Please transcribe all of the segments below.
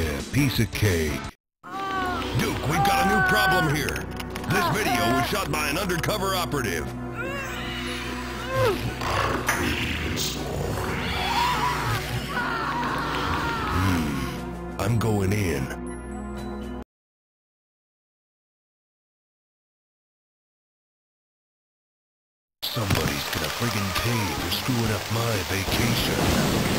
Yeah, piece of cake. Duke, we've got a new problem here. This video was shot by an undercover operative. Hmm, I'm going in. Somebody's gonna friggin' pay for screwing up my vacation.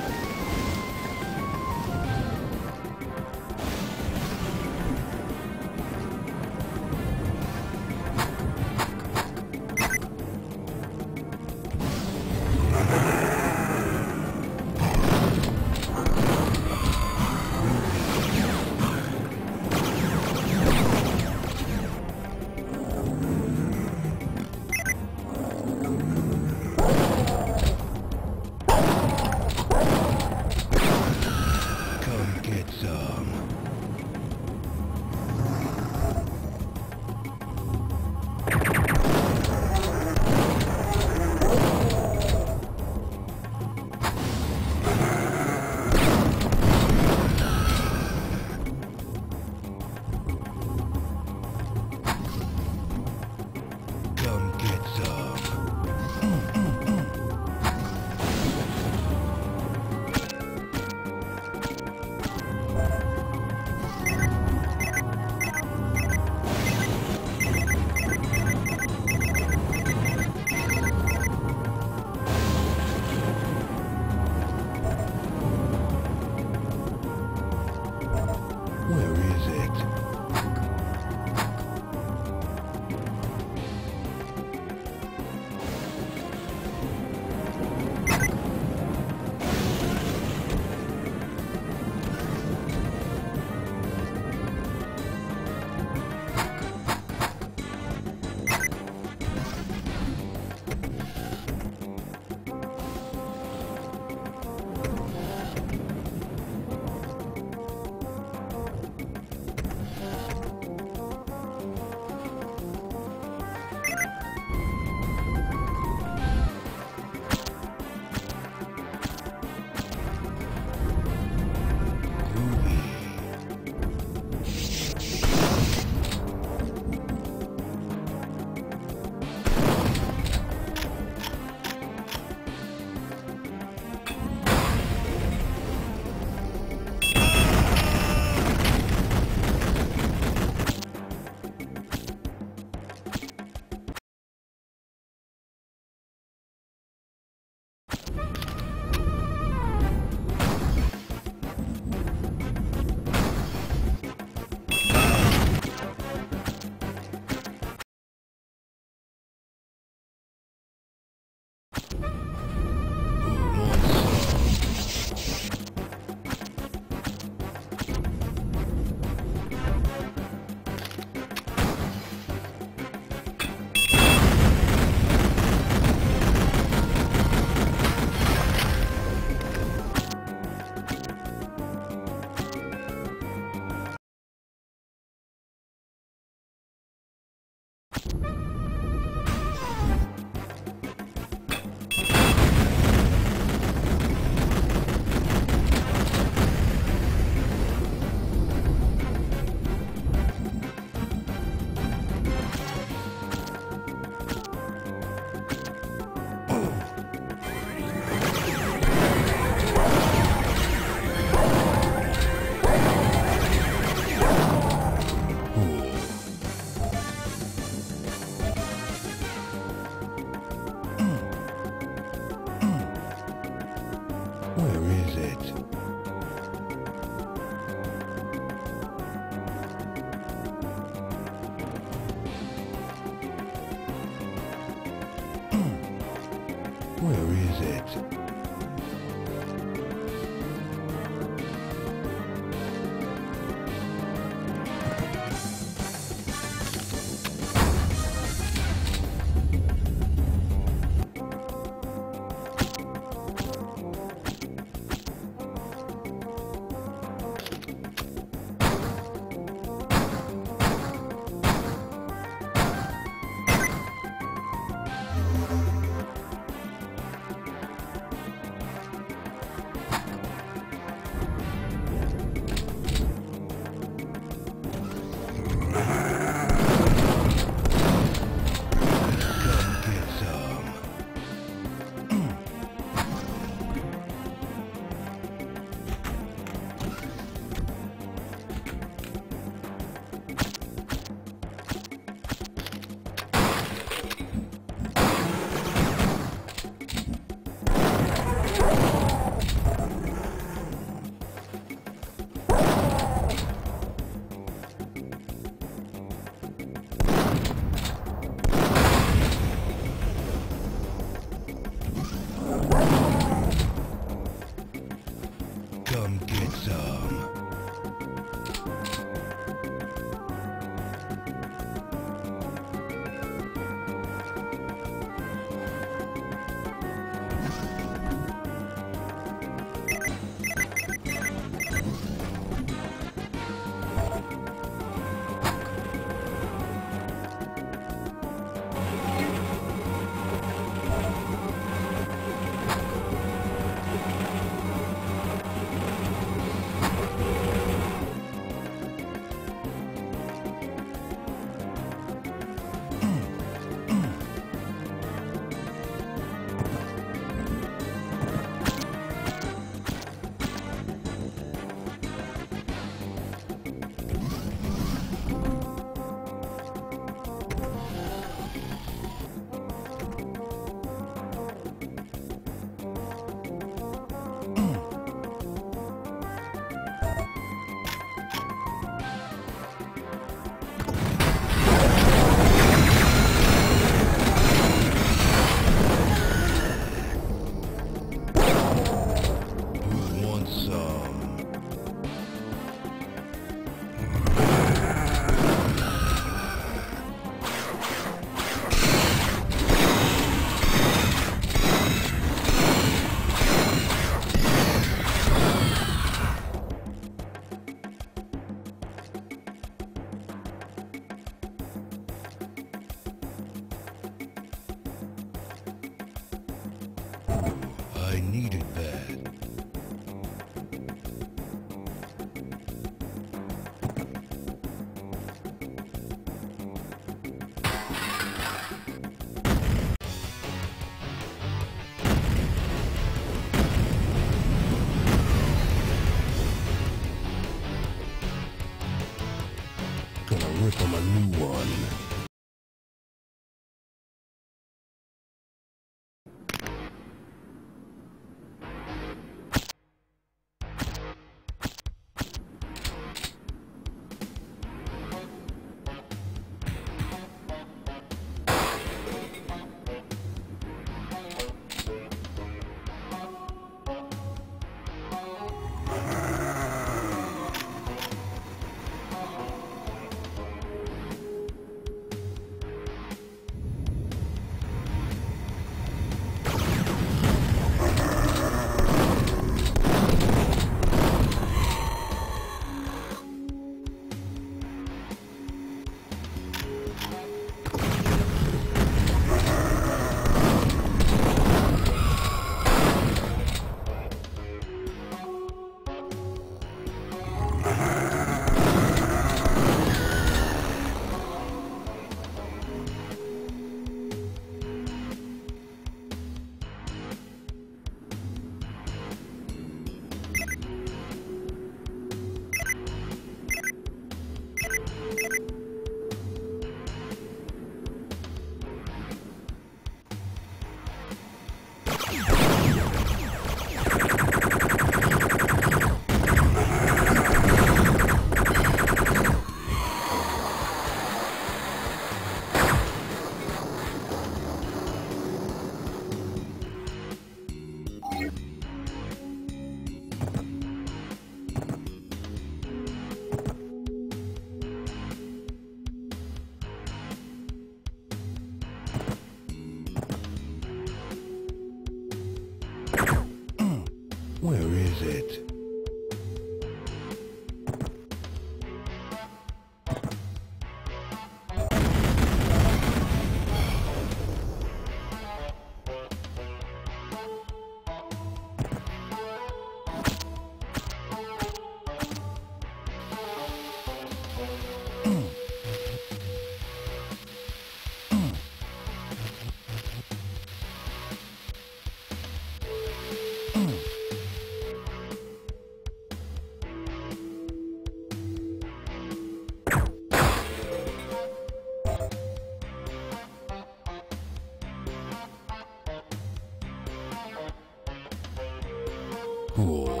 Cool.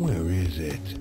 Where is it?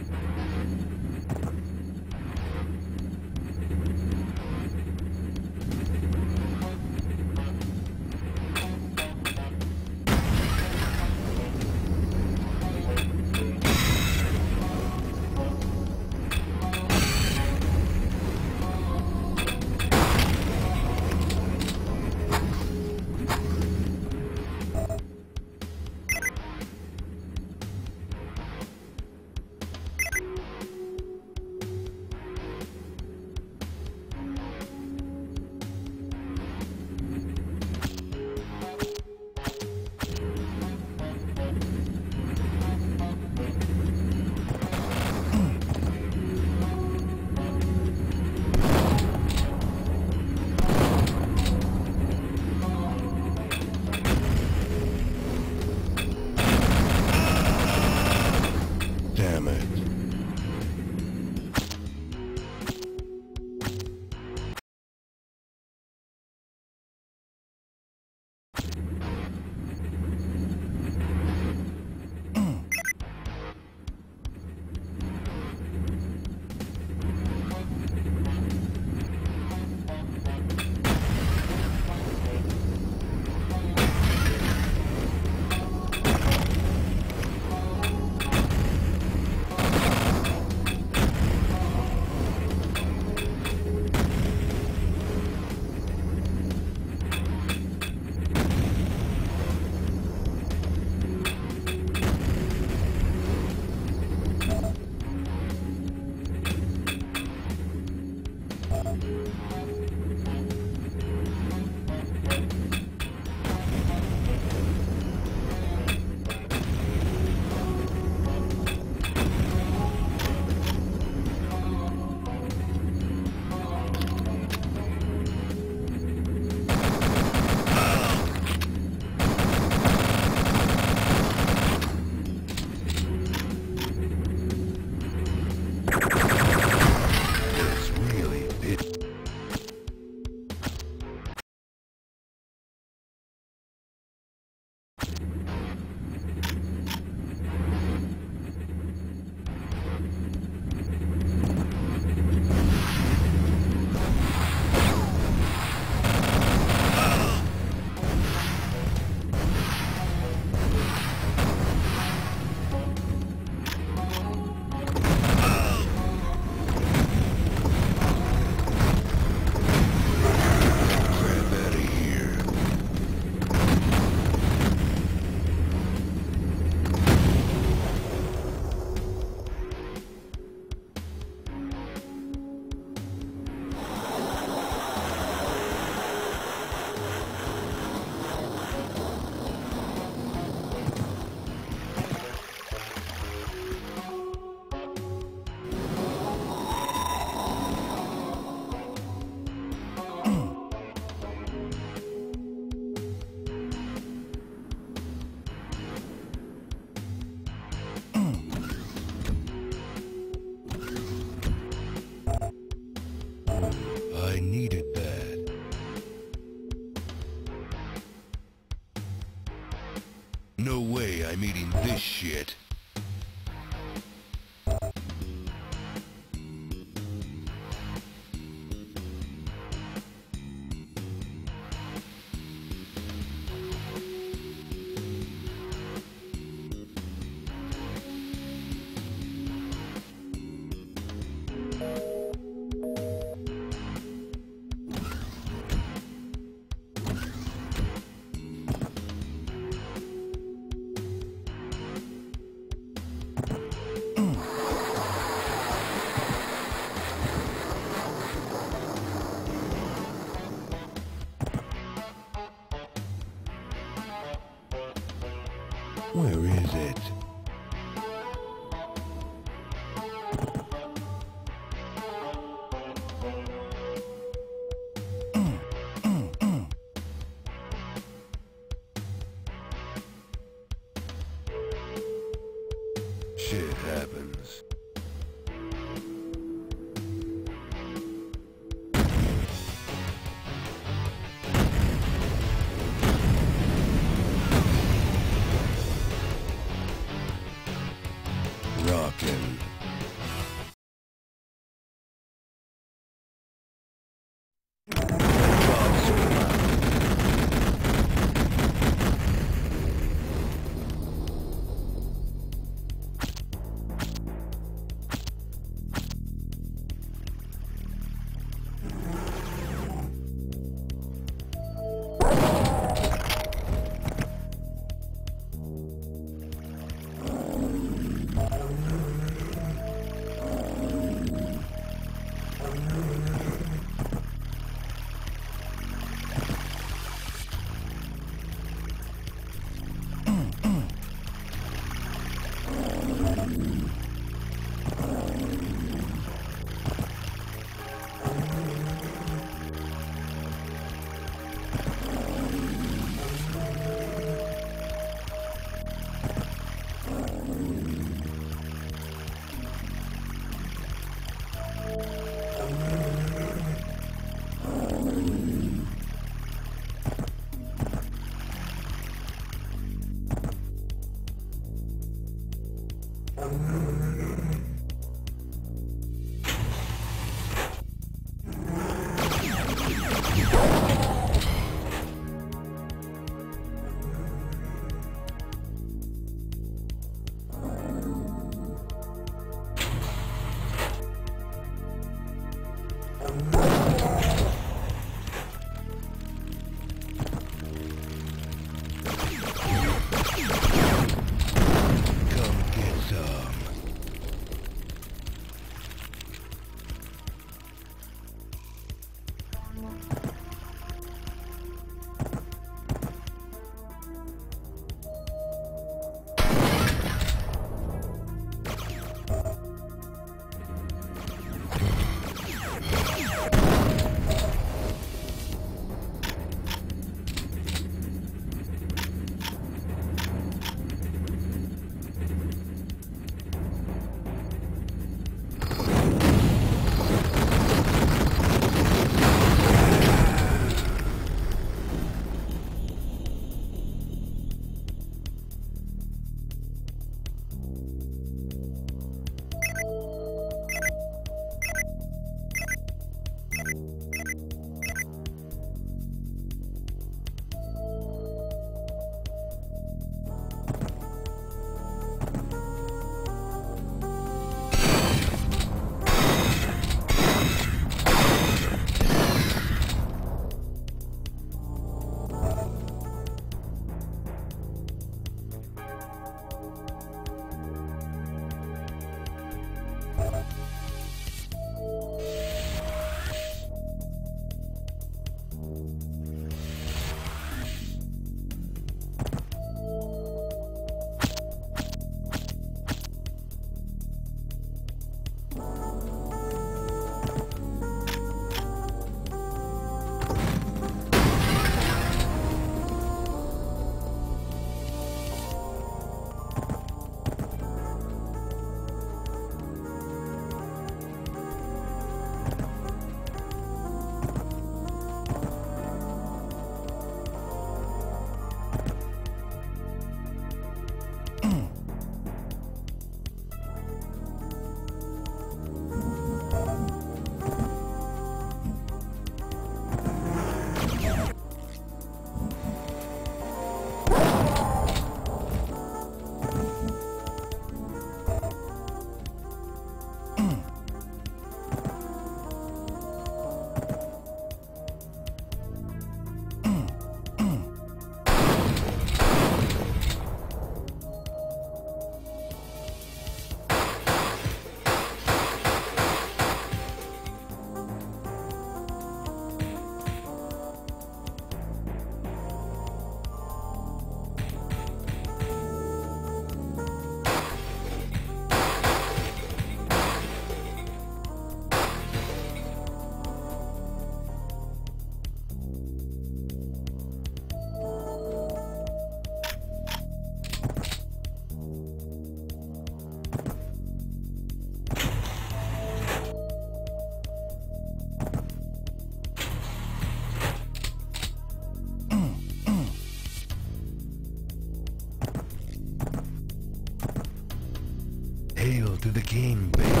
King, baby.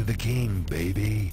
To the king, baby.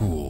五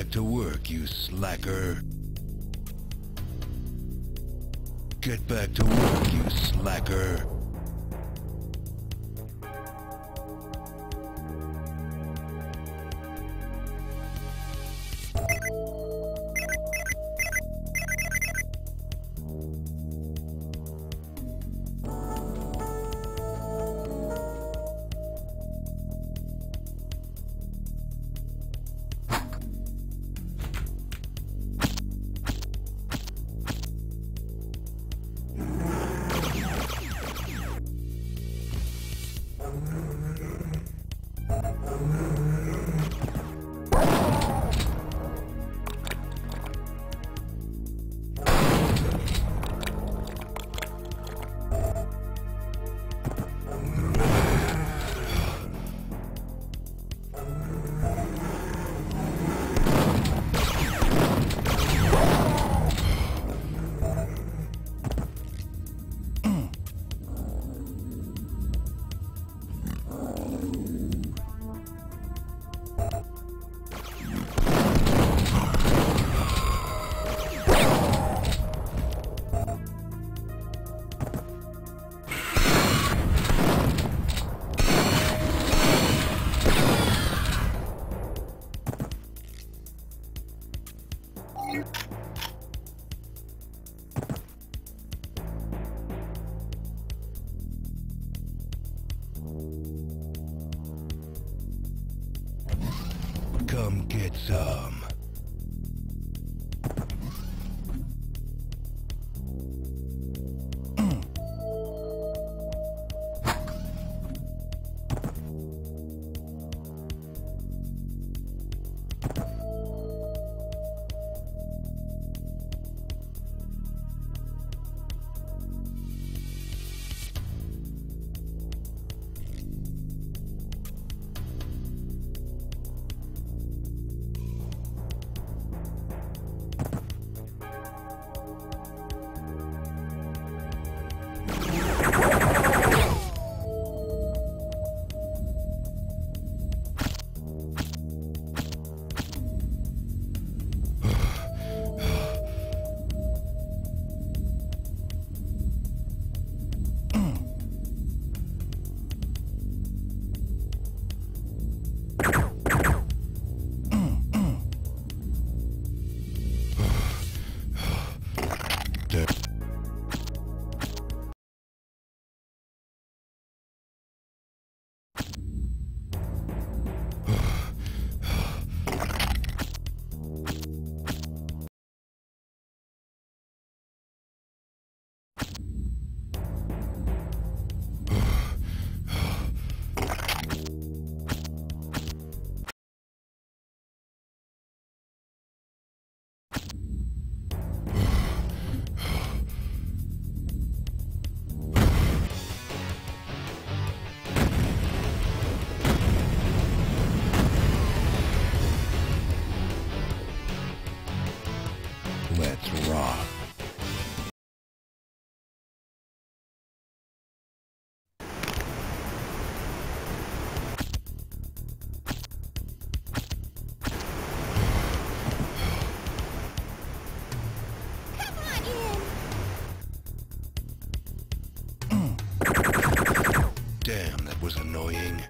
back to work, you slacker. Get back to work, you slacker. Damn, that was annoying.